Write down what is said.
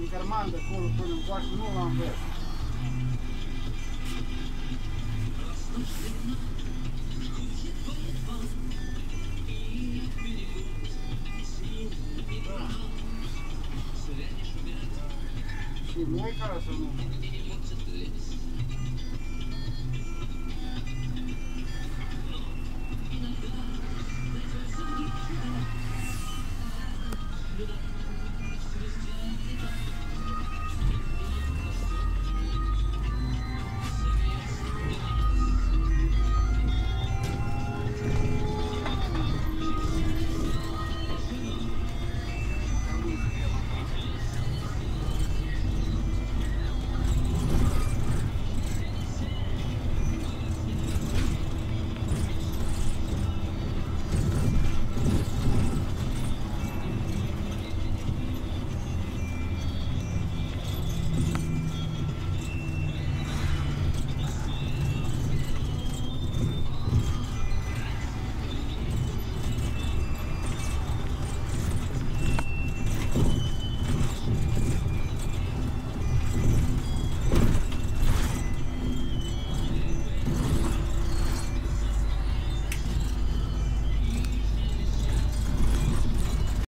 în cărmandă, acolo până în coace, nu l-am văzut. Și e care să nu...